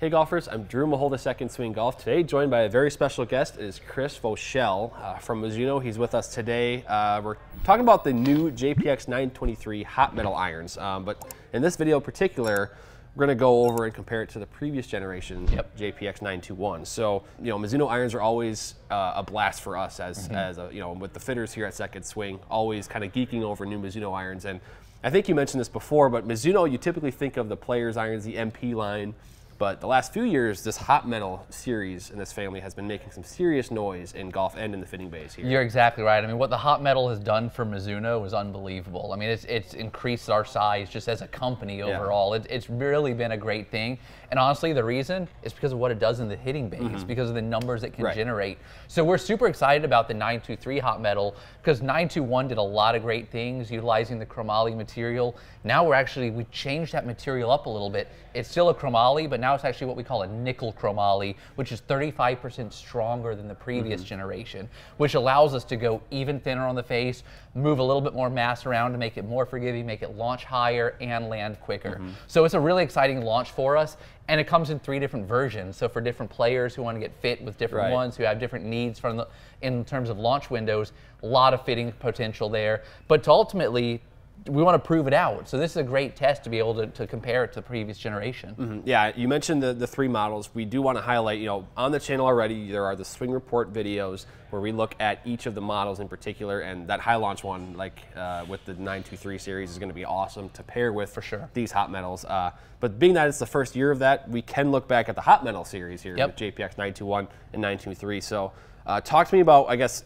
Hey golfers, I'm Drew Mahowald Second Swing Golf. Today joined by a very special guest is Chris Voshall uh, from Mizuno. He's with us today. Uh, we're talking about the new JPX 923 hot metal irons. Um, but in this video in particular, we're going to go over and compare it to the previous generation Yep. JPX 921. So, you know, Mizuno irons are always uh, a blast for us as, Mm-hmm. as a, you know, with the fitters here at Second Swing, always kind of geeking over new Mizuno irons. And I think you mentioned this before, but Mizuno, you typically think of the players irons, the MP line. But the last few years, this hot metal series in this family has been making some serious noise in golf and in the fitting bays here. You're exactly right. I mean, what the hot metal has done for Mizuno is unbelievable. I mean, it's, it's increased our size just as a company overall. It, it's really been a great thing. And honestly, the reason is because of what it does in the hitting bays, mm-hmm. because of the numbers it can Right. generate. So we're super excited about the 923 hot metal because 921 did a lot of great things utilizing the chromoly material. Now we're actually, we changed that material up a little bit. It's still a chromoly, but now it's actually what we call a nickel chromoly, which is 35% stronger than the previous mm-hmm. generation, which allows us to go even thinner on the face, move a little bit more mass around to make it more forgiving, make it launch higher and land quicker. Mm-hmm. So it's a really exciting launch for us. And it comes in three different versions. So for different players who want to get fit with different Right. ones, who have different needs from the, in terms of launch windows, a lot of fitting potential there. But to ultimately, we want to prove it out. So this is a great test to be able to, to compare it to the previous generation. Yeah, you mentioned the, the three models. We do want to highlight, you know, on the channel already, there are the Swing Report videos where we look at each of the models in particular, and that high launch one, like uh, with the 923 series, is going to be awesome to pair with for sure. these hot metals. Uh, but being that it's the first year of that, we can look back at the hot metal series here Yep. with JPX 921 and 923. So, uh, talk to me about, I guess,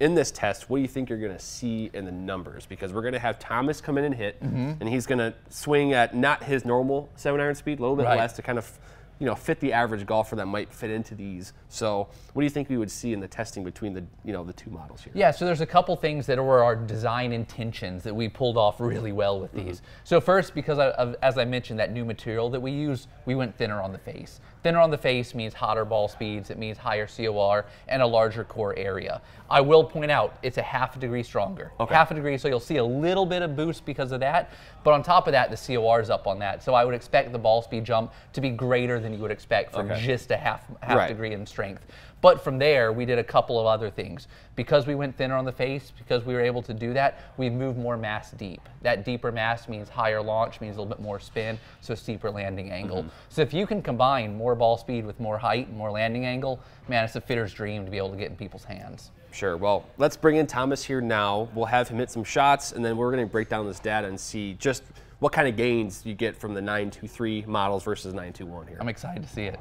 in this test, what do you think you're going to see in the numbers? Because we're going to have Thomas come in and hit, Mm-hmm. and he's going to swing at not his normal seven iron speed, a little bit Right. less to kind of, you know, fit the average golfer that might fit into these. So, what do you think we would see in the testing between the, you know, the two models here? Yeah, so there's a couple things that were our design intentions that we pulled off really well with these. So first, because I, as I mentioned, that new material that we use, we went thinner on the face. Thinner on the face means hotter ball speeds, it means higher COR and a larger core area. I will point out it's a half a degree stronger. Okay. Half a degree, so you'll see a little bit of boost because of that. But on top of that, the COR is up on that. So I would expect the ball speed jump to be greater than you would expect from Okay. just a half half Right. degree in strength. But from there, we did a couple of other things. Because we went thinner on the face, because we were able to do that, we moved more mass deep. That deeper mass means higher launch, means a little bit more spin, so steeper landing angle. Mm-hmm. So if you can combine more ball speed with more height, and more landing angle, man, it's a fitter's dream to be able to get in people's hands. Sure. Well, let's bring in Thomas here now. We'll have him hit some shots, and then we're going to break down this data and see just what kind of gains you get from the 923 models versus 921 here. I'm excited to see it.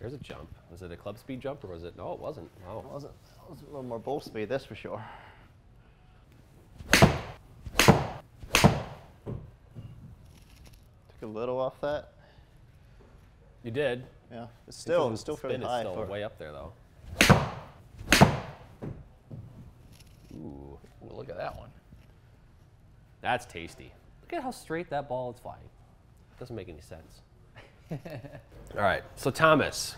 There's a jump. Was it a club speed jump or was it? No, it wasn't. No. It wasn't. It was a little more ball speed, that's for sure. Took a little off that. You did. Yeah, it's still, it's still spin pretty is high still for. way up there though. Ooh, Ooh, look at that one. that's tasty. Look at how straight that ball is flying. Doesn't make any sense. All right, so Thomas,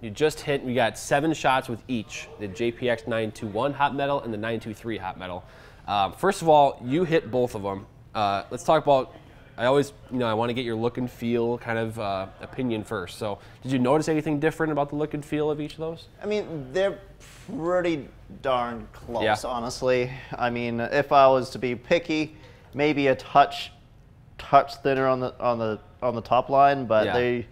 you just hit. We got seven shots with each the JPX 921 hot metal and the 923 hot metal. Um, first of all, you hit both of them. Uh, let's talk about. I always, you know, I want to get your look and feel kind of uh, opinion first. So, did you notice anything different about the look and feel of each of those? I mean, they're pretty darn close, Yeah. honestly. I mean, if I was to be picky, maybe a touch, touch thinner on the on the on the top line, but Yeah. they,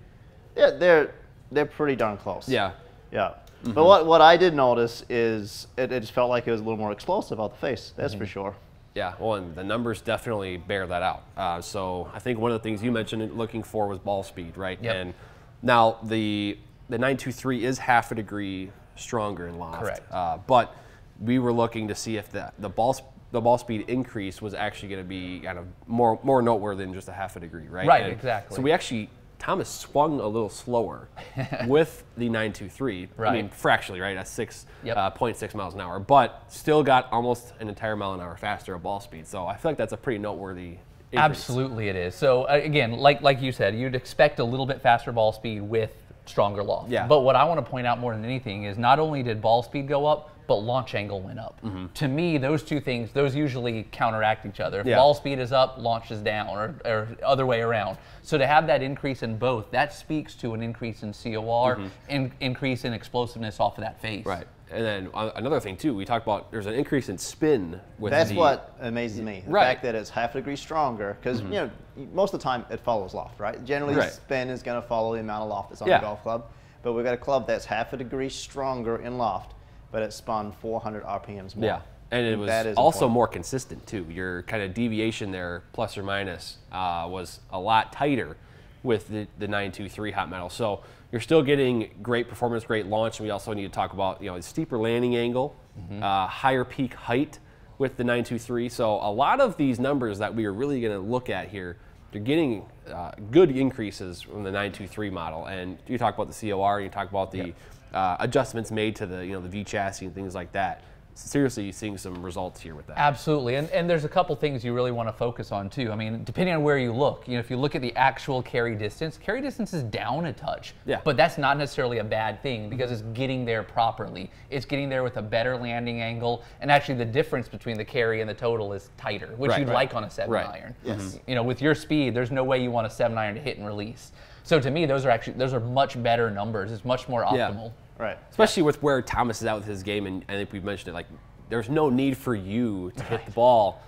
yeah, they're they're pretty darn close. Yeah. Yeah. But what, what I did notice is it, it just felt like it was a little more explosive out the face. That's for sure. Yeah, well, and the numbers definitely bear that out. Uh, so I think one of the things you mentioned looking for was ball speed, right? Yep. And now the the 923 is half a degree stronger in loft. Correct. Uh, but we were looking to see if the the ball the ball speed increase was actually going to be kind of more more noteworthy than just a half a degree, right? Right, And exactly. So we actually Thomas swung a little slower with the 923. Right. I mean, fractionally, right? At six, Yep. uh, 0.6 miles an hour, but still got almost an entire mile an hour faster of ball speed. So I feel like that's a pretty noteworthy. Increase. Absolutely, it is. So uh, again, like like you said, you'd expect a little bit faster ball speed with stronger loft. Yeah. But what I want to point out more than anything is not only did ball speed go up, but launch angle went up. Mm-hmm. To me, those two things, those usually counteract each other. If Yeah. ball speed is up, launch is down, or, or other way around. So to have that increase in both, that speaks to an increase in COR, and increase in explosiveness off of that face. Mm-hmm. Right. And then uh, another thing too, we talked about there's an increase in spin with That's the, what amazes me. The Right. fact that it's half a degree stronger, because you know most of the time it follows loft, right? Generally, Right. spin is going to follow the amount of loft that's on Yeah. the golf club. But we've got a club that's half a degree stronger in loft, but it spun 400 RPMs more. Yeah, and it was That is also important. more consistent too. Your kind of deviation there, plus or minus, uh, was a lot tighter with the, the 923 hot metal. So you're still getting great performance, great launch, and we also need to talk about you know a steeper landing angle, Mm-hmm. uh, higher peak height with the 923. So a lot of these numbers that we are really going to look at here, you're getting uh, good increases from the 923 model. And you talk about the COR, you talk about the uh, adjustments made to the you know the V chassis and things like that. Seriously, seeing some results here with that. Absolutely, and, and there's a couple things you really want to focus on too. I mean, depending on where you look, you know, if you look at the actual carry distance, carry distance is down a touch. Yeah. But that's not necessarily a bad thing because it's getting there properly. It's getting there with a better landing angle, and actually the difference between the carry and the total is tighter, which Right, you'd right. like on a seven Right. iron. Yes. Mm-hmm. You know, with your speed, there's no way you want a seven iron to hit and release. So to me, those are actually those are much better numbers. It's much more Yeah. Right. especially with where Thomas is at with his game, and I think we've mentioned it. Like, there's no need for you to hit the ball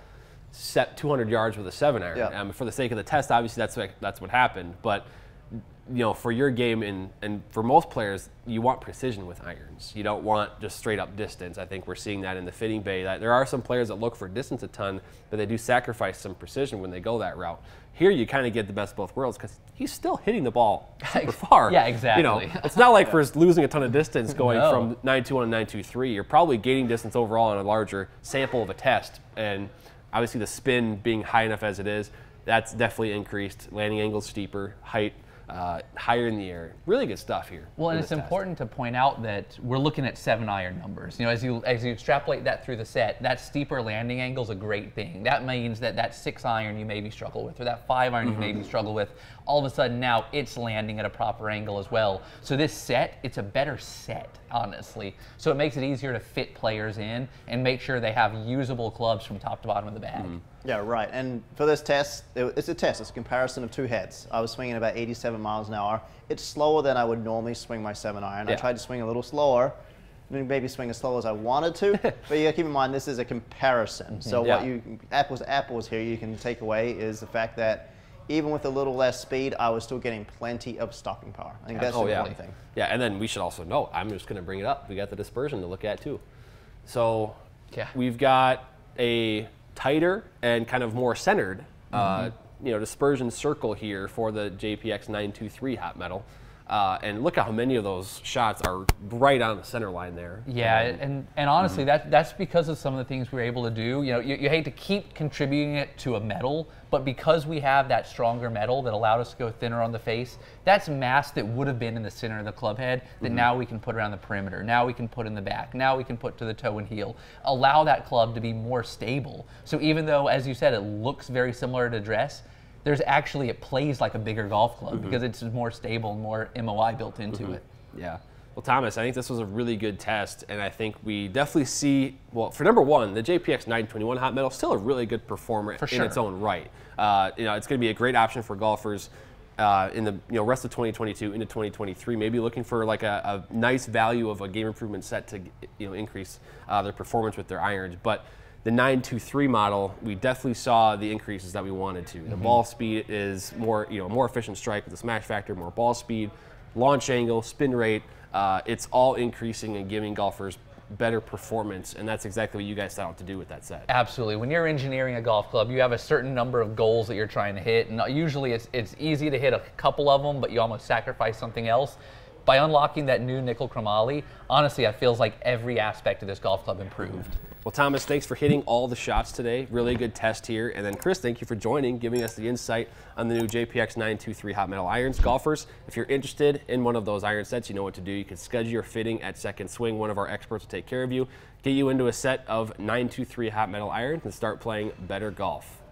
set 200 yards with a seven iron. Yeah. Um, for the sake of the test, obviously that's what, that's what happened. But you know, for your game and and for most players, you want precision with irons. You don't want just straight up distance. I think we're seeing that in the fitting bay. That there are some players that look for distance a ton, but they do sacrifice some precision when they go that route. Here, you kind of get the best of both worlds because he's still hitting the ball super far. Yeah, exactly. You know, it's not like for losing a ton of distance going No. from 921 to 923. You're probably gaining distance overall on a larger sample of a test. And obviously, the spin being high enough as it is, that's definitely increased. Landing angle steeper, height uh, higher in the air. Really good stuff here. Well, and it's test. important to point out that we're looking at seven iron numbers. You know, as you as you extrapolate that through the set, that steeper landing angle is a great thing. That means that that six iron you maybe struggle with, or that five iron Mm-hmm. you maybe struggle with, all of a sudden now it's landing at a proper angle as well. So this set, it's a better set, honestly. So it makes it easier to fit players in and make sure they have usable clubs from top to bottom of the bag. Mm-hmm. Yeah, right. And for this test, it's a test. It's a comparison of two heads. I was swinging about 87 miles an hour. It's slower than I would normally swing my seven iron. I tried to swing a little slower, maybe swing as slow as I wanted to. but you gotta keep in mind this is a comparison. So what you apples to apples here you can take away is the fact that even with a little less speed, I was still getting plenty of stopping power. I think that's Oh the yeah, important thing. yeah. And then we should also note. I'm just going to bring it up. We got the dispersion to look at too. So Yeah. we've got a tighter and kind of more centered, uh, Mm-hmm. you know, dispersion circle here for the JPX 923 hot metal. Uh, and look at how many of those shots are right on the center line there. Yeah, um, And- and, and honestly, mm-hmm. that that's because of some of the things we were able to do. You know, you, you hate to keep contributing it to a metal, but because we have that stronger metal that allowed us to go thinner on the face, that's mass that would have been in the center of the club head that mm-hmm. now we can put around the perimeter. Now we can put in the back. Now we can put to the toe and heel. Allow that club to be more stable. So even though, as you said, it looks very similar to dress. There's actually it plays like a bigger golf club because it's more stable and more MOI built into it. Yeah. Well, Thomas, I think this was a really good test, and I think we definitely see. Well, for number one, the JPX 921 hot metal still a really good performer For in its own right. Uh, you know, it's going to be a great option for golfers uh, in the you know rest of 2022 into 2023. Maybe looking for like a, a nice value of a game improvement set to you know increase uh, their performance with their irons, but. The 923 model, we definitely saw the increases that we wanted to. The ball speed is more, you know, more efficient strike with the smash factor, more ball speed, launch angle, spin rate. Uh, it's all increasing and giving golfers better performance, and that's exactly what you guys set out to do with that set. Absolutely. When you're engineering a golf club, you have a certain number of goals that you're trying to hit, and usually it's, it's easy to hit a couple of them, but you almost sacrifice something else. by unlocking that new nickel chromoly, honestly, it feels like every aspect of this golf club improved. Well, Thomas, thanks for hitting all the shots today. Really good test here. And then, Chris, thank you for joining, giving us the insight on the new JPX 923 Hot Metal irons. Golfers, if you're interested in one of those iron sets, you know what to do. You can schedule your fitting at Second Swing. One of our experts will take care of you, get you into a set of 923 Hot Metal irons, and start playing better golf.